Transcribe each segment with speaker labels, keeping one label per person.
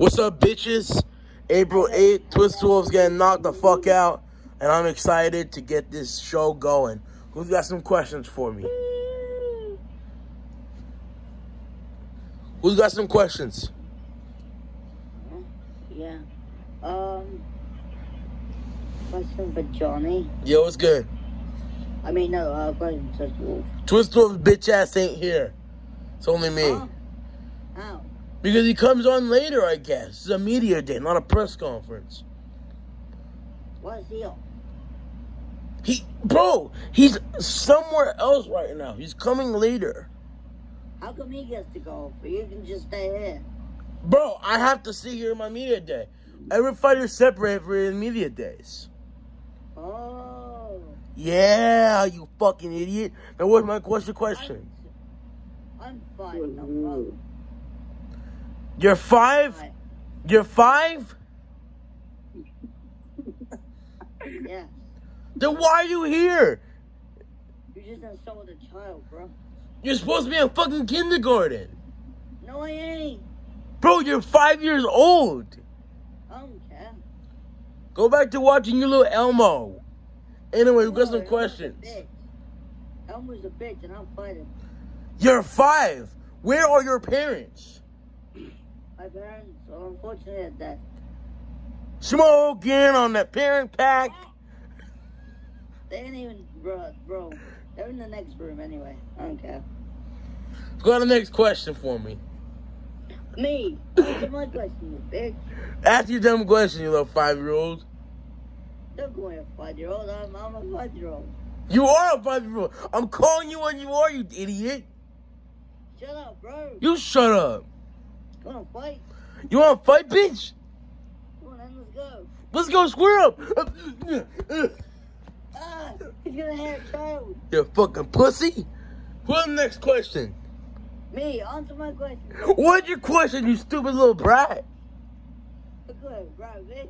Speaker 1: What's up, bitches? April 8th, Twist Wolves getting knocked the fuck out, and I'm excited to get this show going. Who's got some questions for me? Who's got some questions?
Speaker 2: Yeah. Um. Question for Johnny.
Speaker 1: Yo, what's good?
Speaker 2: I mean, no. Uh, question for Wolf.
Speaker 1: Twist Wolves bitch ass ain't here. It's only me.
Speaker 2: Huh? How?
Speaker 1: Because he comes on later, I guess. It's a media day, not a press conference.
Speaker 2: What's he on?
Speaker 1: He, bro, he's somewhere else right now. He's coming later.
Speaker 2: How come he gets to go? But you can just stay here.
Speaker 1: Bro, I have to sit here in my media day. Every fighter's separate for his media days.
Speaker 2: Oh.
Speaker 1: Yeah, you fucking idiot. Now what's my question question?
Speaker 2: I'm fine. I'm fine.
Speaker 1: You're five?
Speaker 2: Fine.
Speaker 1: You're five?
Speaker 2: Yeah.
Speaker 1: Then why are you here?
Speaker 2: You just insulted a child, bro.
Speaker 1: You're supposed to be in fucking kindergarten.
Speaker 2: No, I ain't.
Speaker 1: Bro, you're five years old.
Speaker 2: I don't care.
Speaker 1: Go back to watching your little Elmo. Anyway, we got some questions.
Speaker 2: Elmo's a bitch, and I'm fighting.
Speaker 1: You're five. Where are your parents?
Speaker 2: My parents are unfortunately dead.
Speaker 1: Smoking on that parent pack.
Speaker 2: They ain't even, bro, bro. They're in the next room anyway. I don't care.
Speaker 1: Go to the next question for me.
Speaker 2: Me. Answer my question, you bitch.
Speaker 1: Ask your dumb question, you little five year old.
Speaker 2: Don't call me a five-year-old. I'm, I'm a five-year-old.
Speaker 1: You are a five year old. I'm calling you what you are, you idiot.
Speaker 2: Shut up, bro.
Speaker 1: You shut up.
Speaker 2: Come on, fight.
Speaker 1: You want to fight, bitch?
Speaker 2: Come on, then let's go.
Speaker 1: Let's go square up.
Speaker 2: Ah, he's gonna hit a child.
Speaker 1: You fucking pussy. What's the next question?
Speaker 2: Me, answer my question.
Speaker 1: What's your question, you stupid little brat?
Speaker 2: Good, bro, bitch.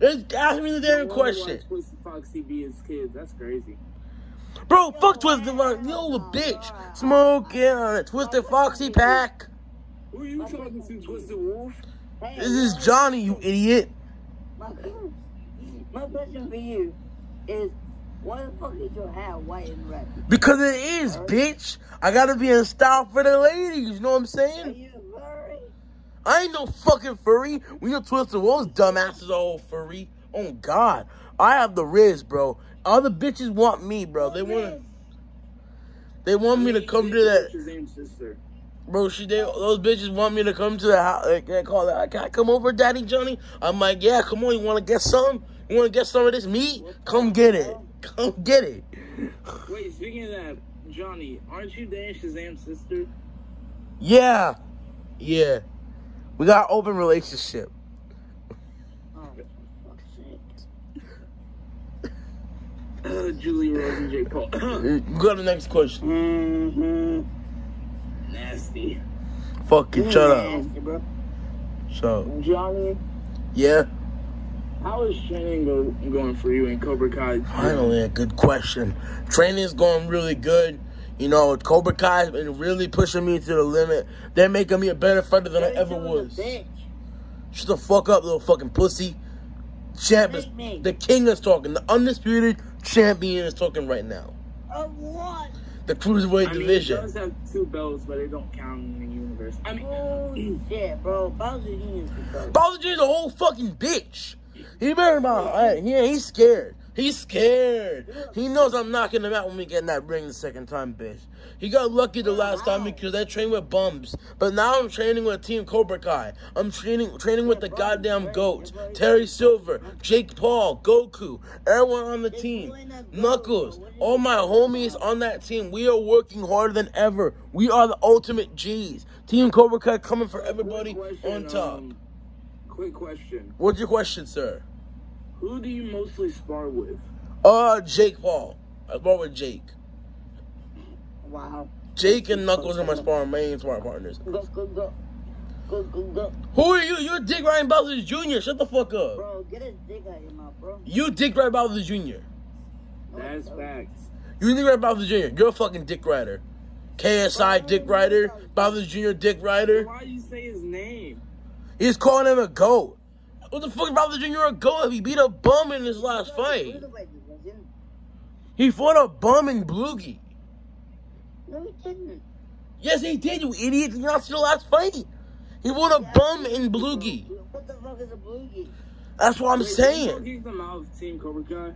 Speaker 1: Just ask me the damn question.
Speaker 3: Twisted Foxy be his kids. That's crazy.
Speaker 1: Bro, fuck Twisted Foxy, you little bitch. Smoking on a Twisted Foxy pack.
Speaker 3: Who are you talking to, Twisted Wolf?
Speaker 2: Hey,
Speaker 1: This is Johnny, you idiot.
Speaker 2: My, my question for you is, why the fuck is your hair white and red?
Speaker 1: Because it is, bitch. I gotta be in style for the ladies, you know what I'm
Speaker 2: Are
Speaker 1: saying?
Speaker 2: you furry?
Speaker 1: I ain't no fucking furry. We know Twisted Wolves dumbasses are all furry. Oh God, I have the Riz, bro. All the bitches want me, bro. They wanna, they want me to come to that,
Speaker 3: Shazam's sister.
Speaker 1: Bro. She, they, those bitches want me to come to the house. Like, they call it. Can I come over, Daddy Johnny? I'm like, yeah, come on. You wanna get some? You wanna get some of this meat? Come get it. Come get it.
Speaker 3: Wait, speaking of that, Johnny, aren't you Dan Shazam's sister?
Speaker 1: Yeah, yeah. We got open relationship.
Speaker 2: Oh.
Speaker 3: Uh, Julie Rose and Jake Paul.
Speaker 1: Go to the next question.
Speaker 2: Mm-hmm.
Speaker 3: Nasty.
Speaker 1: Fucking shut up.
Speaker 2: Nasty, bro.
Speaker 1: Shut up.
Speaker 3: Johnny,
Speaker 1: Yeah.
Speaker 3: how is training go, going for you in Cobra Kai?
Speaker 1: Finally, a good question. Training is going really good. You know, Cobra Kai's been really pushing me to the limit. They're making me a better fighter than I ever was. Shut the fuck up, little fucking pussy. Champ is the king is talking. The undisputed champion is talking right now.
Speaker 2: Of what?
Speaker 1: The cruiserweight
Speaker 3: I mean,
Speaker 1: division.
Speaker 3: he does have two belts, but they don't count in the universe. I mean,
Speaker 2: Bullshit, bro. Bowser Jr. is the best.
Speaker 1: Bowser Jr.'s a whole fucking bitch. He better not. Hey, yeah, he's scared. He's scared. He knows I'm knocking him out when we get in that ring the second time, bitch. He got lucky the last time because I trained with bums. But now I'm training with Team Cobra Kai. I'm training training with the goddamn goats. Terry Silver, Jake Paul, Goku, everyone on the team. Knuckles, all my homies on that team. We are working harder than ever. We are the ultimate G's. Team Cobra Kai coming for everybody on top.
Speaker 3: um, quick question.
Speaker 1: What's your question, sir?
Speaker 3: Who do you mostly spar with?
Speaker 1: Uh, Jake Paul. I spar with Jake.
Speaker 2: Wow.
Speaker 1: Jake and Knuckles are my sparring main sparring partners.
Speaker 2: Go, go, go. Go, go, go.
Speaker 1: Who are you? You're Dick Ryan Bowser Jr. Shut the fuck up.
Speaker 2: Bro, get his dick out of your mouth, bro.
Speaker 1: You Dick Ryan Bowser Jr.
Speaker 3: That's facts.
Speaker 1: You Dick Ryan Bowser Jr. You're a fucking Dick Rider. KSI Dick Rider, Bowser Jr. Dick Rider.
Speaker 3: Why do you say his name?
Speaker 1: He's calling him a goat. What the fuck, is Robert Jr. a goat if he beat a bum in his last fight? He fought a bum in Bloogie.
Speaker 2: No, he didn't.
Speaker 1: Yes, he did, you idiot. You're not see the last fight. He fought a bum in Bloogie.
Speaker 2: What the fuck is a bloogie?
Speaker 1: That's what I'm
Speaker 3: Wait, did you
Speaker 1: saying.
Speaker 3: kick them out of Team Cobra Kai?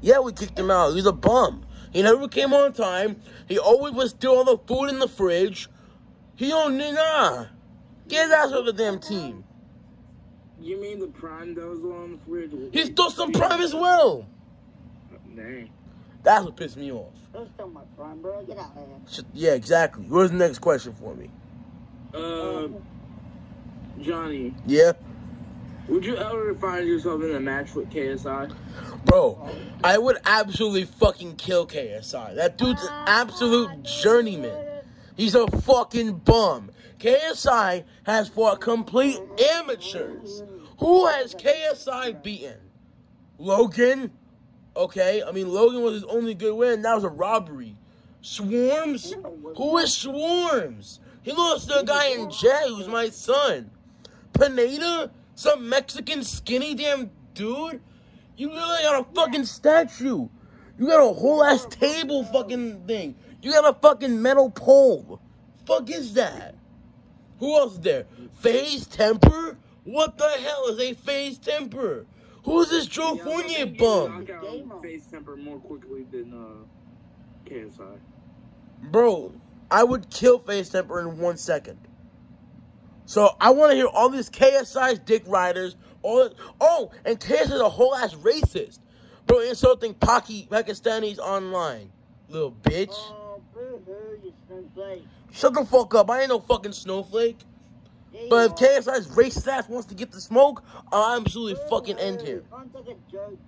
Speaker 1: Yeah, we kicked him out. He's a bum. He never came on time. He always was steal all the food in the fridge. He don't nah. Get his ass off the damn team.
Speaker 3: You mean the prime that was on the fridge?
Speaker 1: He stole some prime as well.
Speaker 3: Dang.
Speaker 1: That's what pissed me off.
Speaker 2: Don't steal my prime, bro. Get out of here.
Speaker 1: Yeah, exactly. Where's the next question for me?
Speaker 3: Uh, Johnny,
Speaker 1: Yeah?
Speaker 3: would you ever find yourself in a match with KSI?
Speaker 1: Bro, I would absolutely fucking kill KSI. That dude's an absolute journeyman. He's a fucking bum. KSI has fought complete amateurs. Who has KSI beaten? Logan? Okay, I mean, Logan was his only good win. That was a robbery. Swarmz? Who is Swarmz? He lost to a guy in Jay who's my son. Pineda? Some Mexican skinny damn dude? You literally got a fucking statue. You got a whole ass table fucking thing. You got a fucking metal pole. Fuck is that? Who else is there? FaZe Temperrr? What the hell is a FaZe Temperrr? Who's this Joe Fournier bum?
Speaker 3: FaZe Temperrr more quickly than uh, KSI.
Speaker 1: Bro, I would kill FaZe Temperrr in one second. So I want to hear all these KSI's dick riders. All oh, and KSI is a whole ass racist. Bro, insulting Paki Pakistanis online. Little bitch.
Speaker 2: You snowflake.
Speaker 1: Shut the fuck up. I ain't no fucking snowflake. But if. KSI's racist ass wants to get the smoke, I'll absolutely fucking end him.
Speaker 2: Can't take a joke.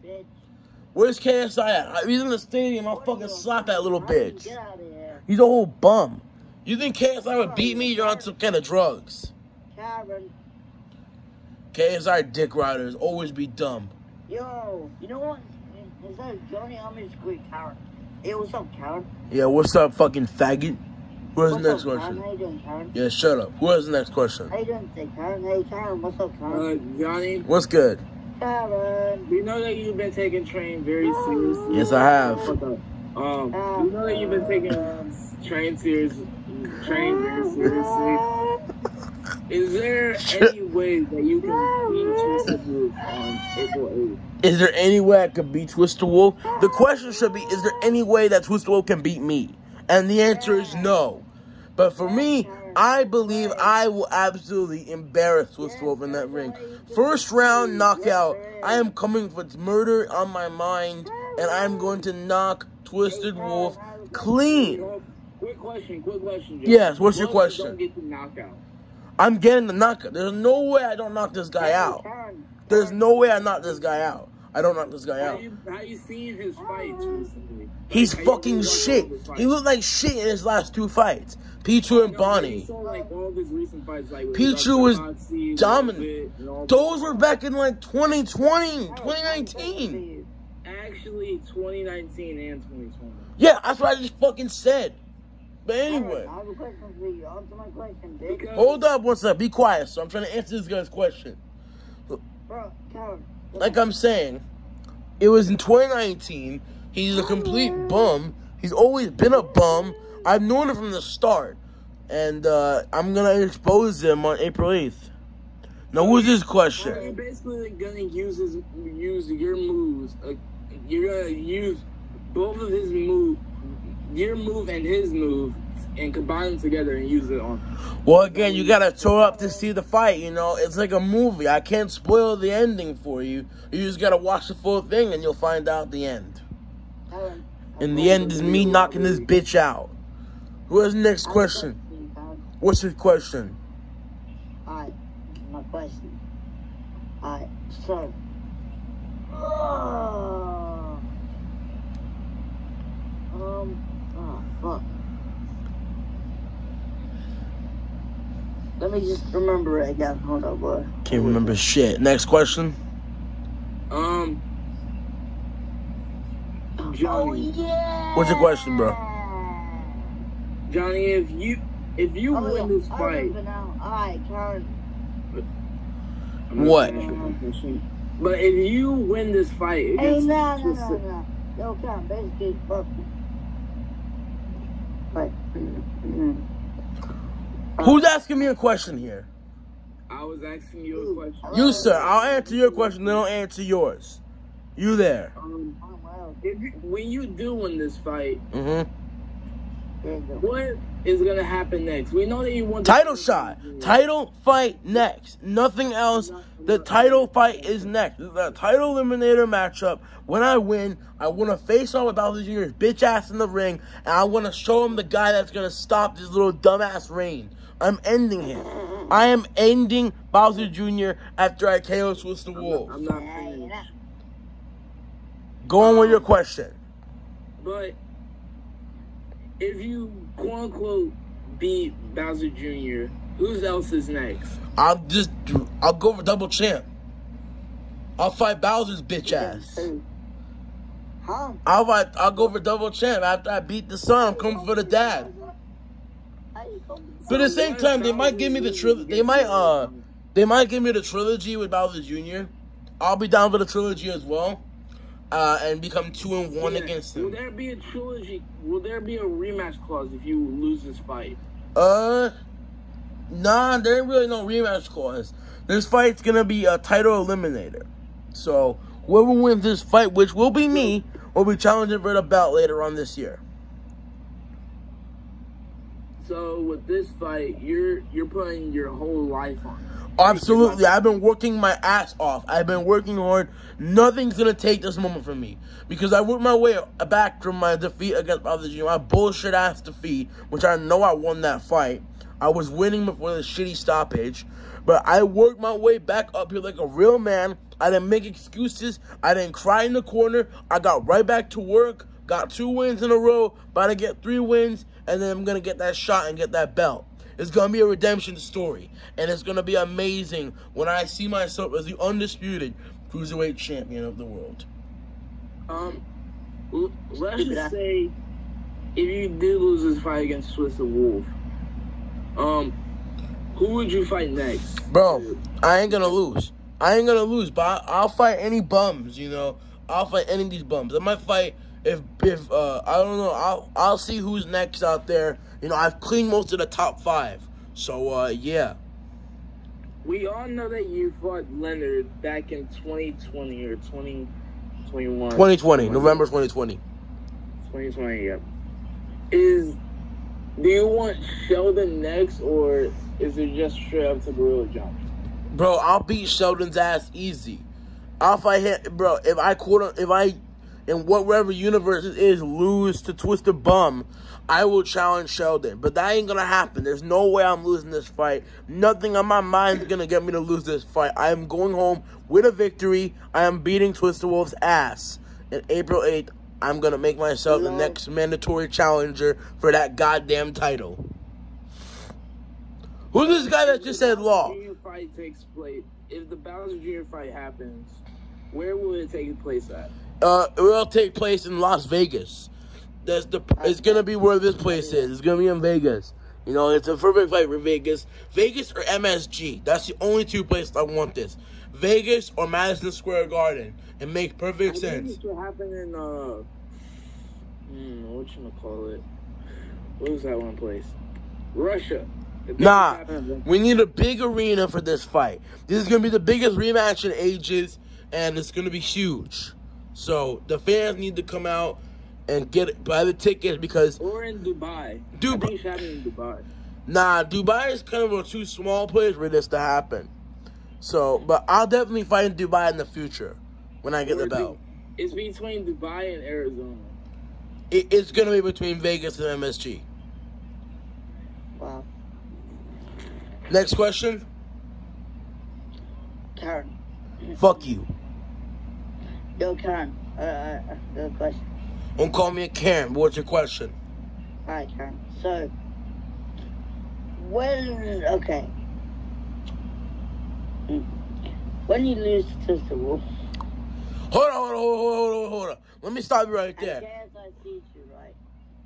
Speaker 1: Where's KSI at? He's in the stadium. I'll fucking slap that little bitch.
Speaker 2: Get out of here.
Speaker 1: He's a whole bum. You think KSI would beat me? You're on some kind of drugs.
Speaker 2: Karen.
Speaker 1: KSI dick riders always be dumb.
Speaker 2: Yo, you know what? Is that Johnny? I'm just Karen. Hey, what's up, Karen?
Speaker 1: Yeah, what's up, fucking faggot? Where's the next
Speaker 2: up, Karen?
Speaker 1: question?
Speaker 2: How you doing, Karen?
Speaker 1: Yeah, shut up. Where's the next question?
Speaker 2: How you doing today, Karen? Hey, Karen, what's up,
Speaker 3: Uh, Johnny,
Speaker 1: What's good?
Speaker 2: Karen.
Speaker 3: we know that you've been taking train very seriously.
Speaker 1: Yes, I have.
Speaker 3: What the- Um, we know that you've been taking train serious, train very seriously. Is there any way that you can beat Twisted Wolf on April 8th?
Speaker 1: Is there any way I could beat Twister Wolf? The question should be, is there any way that Twister Wolf can beat me? And the answer is no. But for me, I believe I will absolutely embarrass Wolf in that ring. First round knockout. I am coming for murder on my mind, and I'm going to knock Twisted Wolf clean.
Speaker 3: Quick question, quick question.
Speaker 1: Yes, what's your
Speaker 3: What if you
Speaker 1: question?
Speaker 3: Get.
Speaker 1: I'm getting the knockout. There's no way I don't knock this guy out. There's no way I knock this guy out. I don't knock this guy
Speaker 3: How
Speaker 1: out.
Speaker 3: you, how you seen his fights recently?
Speaker 1: He's
Speaker 3: you
Speaker 1: fucking shit.
Speaker 3: all of his
Speaker 1: He looked like shit in his last two fights. Pichu and
Speaker 3: No,
Speaker 1: Bonnie.
Speaker 3: saw, like, all recent fights, like,
Speaker 1: Pichu was dominant.
Speaker 3: Bit, and all
Speaker 1: Those were back in like 2020, 2019.
Speaker 3: Actually, 2019 and 2020.
Speaker 1: Yeah, that's what I just fucking said. But anyway,
Speaker 2: I have a question for you. Answer my question, bitch.
Speaker 3: Because
Speaker 1: hold up one second. Be quiet. So I'm trying to answer this guy's question.
Speaker 2: Bro, Karen.
Speaker 1: Like I'm saying, it was in 2019. He's a complete bum. He's always been a bum. I've known him from the start. And uh, I'm going to expose him on April 8th. Now, who's this
Speaker 3: So you're basically gonna use his, use your moves. Uh, you're gonna use both of his move, your move and his move, and combine them together and use it on.
Speaker 1: Well, again, you got to show up to see the fight. You know, it's like a movie. I can't spoil the ending for you. You just got to watch the full thing and you'll find out the end.
Speaker 2: Karen.
Speaker 1: And the end is me knocking this bitch out. Who has the next
Speaker 2: I have a
Speaker 1: question?
Speaker 2: for you, Karen.
Speaker 1: What's your question?
Speaker 2: Alright, my question. Alright, so. Oh. Um, oh, fuck. Let me just remember it again. Hold on, boy.
Speaker 1: Can't remember shit. Next question.
Speaker 3: Um,
Speaker 2: Oh,
Speaker 3: Johnny,
Speaker 2: yeah!
Speaker 1: What's your question, bro?
Speaker 3: Johnny, if you if you
Speaker 2: Oh,
Speaker 3: win
Speaker 2: yeah,
Speaker 3: this fight,
Speaker 2: remember now. Alright, Karen.
Speaker 3: I'm not
Speaker 1: What?
Speaker 3: finished with my question. But if you win this fight
Speaker 2: Hey,
Speaker 3: against
Speaker 2: no, no, no,
Speaker 3: Twisted-
Speaker 2: no. Yo, come, basically, fuck me. But,
Speaker 1: Who's asking me a question here?
Speaker 3: I was asking you a question.
Speaker 1: You, sir. I'll answer your question, then I'll answer yours. You there.
Speaker 3: Um,
Speaker 2: oh,
Speaker 3: you, when you do win this fight,
Speaker 1: Mm-hmm.
Speaker 2: There you go.
Speaker 3: what is gonna happen next? We know that you want
Speaker 1: Title shot. Title fight next. Nothing else. The title fight is next. The title eliminator matchup. When I win, I want to face off with Bowser Jr.'s bitch ass in the ring, and I want to show him the guy that's gonna stop this little dumbass reign. I'm ending him. I am ending Bowser Jr. after I KO Twist the
Speaker 3: I'm not,
Speaker 1: Wolf.
Speaker 3: I'm not finished.
Speaker 2: yeah.
Speaker 1: Go on with your question.
Speaker 3: But if you quote unquote beat Bowser Jr., who's else is next?
Speaker 1: I'll just, I'll go for double champ. I'll fight Bowser's bitch ass.
Speaker 2: Huh?
Speaker 1: I'll fight, I'll go for double champ after I beat the son. I'm coming for the dad.
Speaker 2: How you gonna be
Speaker 1: But at the same time, they might give me the trilogy. They might uh, they might give me the trilogy with Bowser Jr. I'll be down for the trilogy as well, uh, and become two and one
Speaker 3: Yeah.
Speaker 1: against
Speaker 3: Will there be a trilogy? Will there be a rematch clause if you lose this fight?
Speaker 1: Uh, nah, there ain't really no rematch clause. This fight's gonna be a title eliminator. So whoever wins this fight, which will be me, will be challenging for the belt later on this year.
Speaker 3: So with this fight, you're you're putting your whole life on.
Speaker 1: Absolutely. I've been working my ass off. I've been working hard. Nothing's gonna take this moment from me. Because I worked my way back from my defeat against Bowser Jr. My bullshit ass defeat, which I know I won that fight. I was winning before the shitty stoppage. But I worked my way back up here like a real man. I didn't make excuses. I didn't cry in the corner. I got right back to work. Got two wins in a row. About to get three wins. And then I'm gonna get that shot and get that belt. It's gonna be a redemption story, and it's gonna be amazing when I see myself as the undisputed cruiserweight champion of the world.
Speaker 3: Um, let's just say if you did lose this fight against Twisted Wolf, um, who would you fight next?
Speaker 1: Bro, I ain't gonna lose. I ain't gonna lose, but I'll fight any bums. You know, I'll fight any of these bums. I might fight if if uh I don't know. I'll I'll see who's next out there. You know, I've cleaned most of the top five. So uh yeah.
Speaker 3: We all know that you fought Leonard back in 2020 or 2021.
Speaker 1: 2020, November 2020.
Speaker 3: 2020, yep. Is do you want Sheldon next, or is it just straight up to Gorilla John?
Speaker 1: Bro, I'll beat Sheldon's ass easy. If I'll fight him, bro. If I quote, if I, in whatever universe it is, lose to Twisted Bum, I will challenge Sheldon. But that ain't gonna happen. There's no way I'm losing this fight. Nothing on my mind is gonna get me to lose this fight. I am going home with a victory. I am beating Twisted Wolf's ass. And April 8th, I'm gonna make myself the next mandatory challenger for that goddamn title. Who's this guy that just said law?
Speaker 3: Fight takes place. If the Bowser Jr. fight happens, where will it take place at?
Speaker 1: Uh, it will take place in Las Vegas. That's the. It's gonna be where this place is. It's gonna be in Vegas. You know, it's a perfect fight for Vegas. Vegas or MSG. That's the only two places I want this. Vegas or Madison Square Garden. It makes
Speaker 3: I
Speaker 1: perfect
Speaker 3: think
Speaker 1: sense.
Speaker 3: it should happen in uh, hmm, what you call it? What was that one place? Russia.
Speaker 1: Nah, we need a big arena for this fight. This is gonna be the biggest rematch in ages, and it's gonna be huge. So the fans need to come out and get buy the tickets because
Speaker 3: Or in Dubai. I
Speaker 1: Dubai.
Speaker 3: think it in Dubai.
Speaker 1: Nah, Dubai is kind of a too small place for this to happen. So, but I'll definitely fight in Dubai in the future when I get the
Speaker 3: Or
Speaker 1: belt.
Speaker 3: Du- It's between Dubai and Arizona.
Speaker 1: It, it's gonna be between Vegas and MSG.
Speaker 2: Wow.
Speaker 1: Next question.
Speaker 2: Karen.
Speaker 1: Fuck you.
Speaker 2: Yo, Karen. Uh, uh, uh, good question.
Speaker 1: Don't call me a Karen. What's your question?
Speaker 2: Alright, Karen. So, when, okay. When you lose to the wolf,
Speaker 1: Hold on, hold on, hold on, hold on, hold on. Let me stop you right there.
Speaker 2: KSI sees you, right?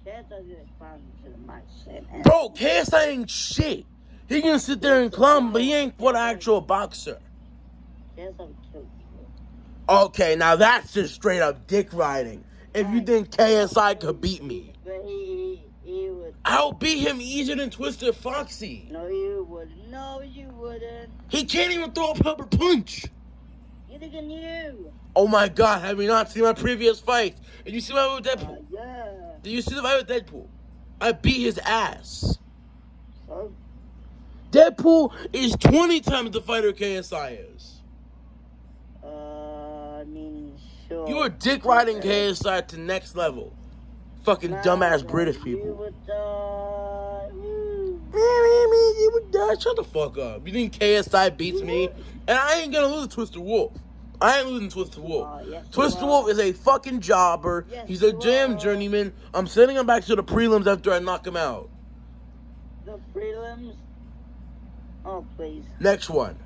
Speaker 2: KSI is responding to the match
Speaker 1: Bro, KSI ain't shit. He can sit there and clown, but he ain't what an actual boxer.
Speaker 2: So cute.
Speaker 1: Okay, now that's just straight up dick riding. If you think KSI could beat me,
Speaker 2: But he, he, he would.
Speaker 1: I'll beat him easier than Twisted Foxy.
Speaker 2: No, you wouldn't. No, you wouldn't.
Speaker 1: He can't even throw a pepper punch.
Speaker 2: Neither can you.
Speaker 1: Oh my god, have you not seen my previous fights? Did you see my fight with
Speaker 2: Uh,
Speaker 1: Deadpool?
Speaker 2: yeah.
Speaker 1: Did you see the fight with Deadpool? I beat his ass.
Speaker 2: So,
Speaker 1: Deadpool is 20 times the fighter KSI is.
Speaker 2: uh, I mean, sure.
Speaker 1: You are dick riding KSI to next level. Fucking dumbass British people. Shut the fuck up. You think KSI beats me? And I ain't gonna lose to Twister Wolf. I ain't losing to Twister Wolf.
Speaker 2: Uh, yes,
Speaker 1: Twister. Wolf is a fucking jobber.
Speaker 2: Yes,
Speaker 1: He's a jam journeyman. I'm sending him back to the prelims after I knock him out.
Speaker 2: The prelims. Oh, please.
Speaker 1: Next one.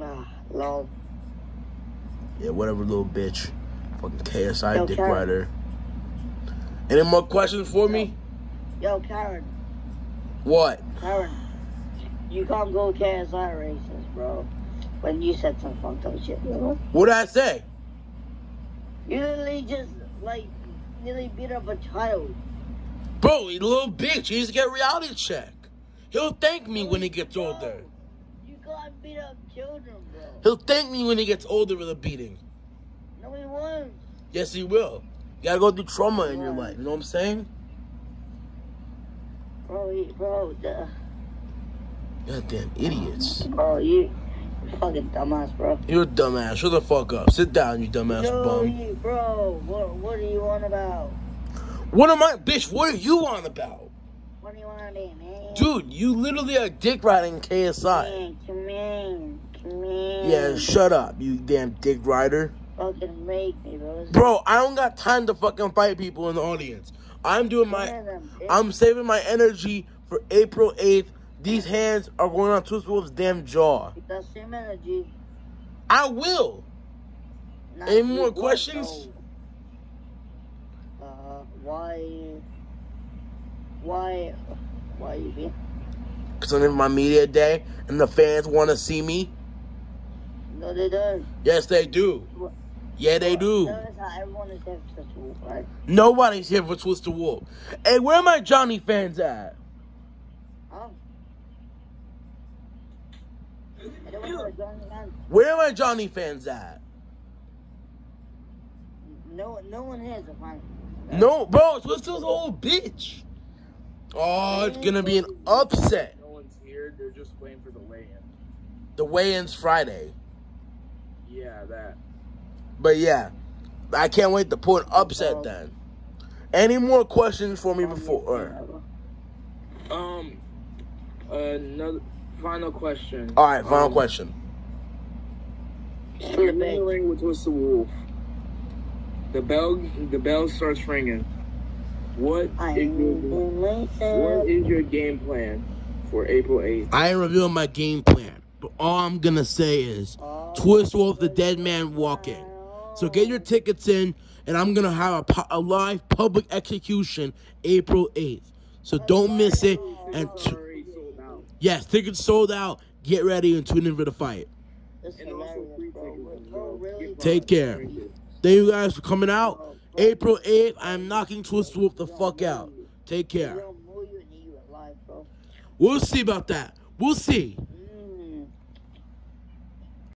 Speaker 2: Ah, lol.
Speaker 1: Yeah, whatever, little bitch. Fucking KSI
Speaker 2: Yo,
Speaker 1: dick
Speaker 2: Karen.
Speaker 1: rider. Any more questions for me?
Speaker 2: Yo, Karen.
Speaker 1: What?
Speaker 2: Karen. You can't go KSI races, bro. When you said some fucked up shit, bro.
Speaker 1: What did I say?
Speaker 2: You literally just, like, nearly beat up a child.
Speaker 1: Bro, he a little bitch. He needs to get reality check. He'll thank me when he gets older.
Speaker 2: You can't beat up children, bro.
Speaker 1: He'll thank me when he gets older with a beating.
Speaker 2: No, he won't.
Speaker 1: Yes, he will. You gotta go through trauma in your life. You know what I'm saying?
Speaker 2: Bro, bro, the,
Speaker 1: Goddamn idiots.
Speaker 2: bro, you, you fucking dumbass, bro.
Speaker 1: You're a dumbass. Shut the fuck up. Sit down, you dumbass
Speaker 2: Yo,
Speaker 1: bum.
Speaker 2: you, bro, what, what are you on about?
Speaker 1: What am I, bitch? What are you on about?
Speaker 2: What do you want to be, man?
Speaker 1: Dude, you literally are dick riding KSI.
Speaker 2: Man, come in, come.
Speaker 1: Yeah, shut up, you damn dick rider.
Speaker 2: Fucking make me, bro.
Speaker 1: Bro, I don't got time to fucking fight people in the audience. I'm doing my
Speaker 2: them.
Speaker 1: I'm saving my energy for April 8th. These hands are going on Twisted Wolf's damn jaw.
Speaker 2: Same energy.
Speaker 1: I will.
Speaker 2: not
Speaker 1: Any more questions?
Speaker 2: Uh, why, why, why you be?
Speaker 1: Because I'm in my media day and the fans want to see me.
Speaker 2: No, they don't.
Speaker 1: Yes, they do. Yeah, they do.
Speaker 2: Notice how everyone is there for such a wolf, right?
Speaker 1: Nobody's here for Twister Wolf. Hey, where are my Johnny fans at?
Speaker 2: Huh? I don't want to join the.
Speaker 1: Where are my Johnny fans at?
Speaker 2: No, no one has a fan.
Speaker 1: No, bro, Twisted Wolf's a whole bitch. Oh, it's gonna be an upset.
Speaker 3: No one's here. They're just waiting for the weigh-in.
Speaker 1: The weigh-in's Friday.
Speaker 3: Yeah, that.
Speaker 1: But yeah, I can't wait to pull an upset then. Any more questions for me before?
Speaker 3: Um, another final question.
Speaker 1: All right, final
Speaker 3: Um,
Speaker 1: question.
Speaker 3: You're in the ring with Twisted Wolf. The bell, the bell starts ringing. What
Speaker 2: I
Speaker 3: is your, what is your game plan for April 8th?
Speaker 1: I ain't revealing my game plan, but all I'm gonna say is Twist Wolf the Dead Man walking. So get your tickets in, and I'm gonna have a, a live public execution April 8th. So don't miss it. And
Speaker 3: Tickets
Speaker 1: t-
Speaker 3: are sold out.
Speaker 1: yes, tickets sold out. Get ready and tune in for the fight.
Speaker 2: This is
Speaker 3: And also
Speaker 2: hilarious,
Speaker 3: free
Speaker 2: bro.
Speaker 3: tickets as
Speaker 2: Bro,
Speaker 3: well.
Speaker 2: really,
Speaker 3: Get
Speaker 2: bro.
Speaker 1: Take care. Thank you guys for coming out. April 8th, I'm knocking Twist Wolf the fuck out. Take care.
Speaker 2: We'll move you and eat you alive, bro.
Speaker 1: We'll see about that. We'll see.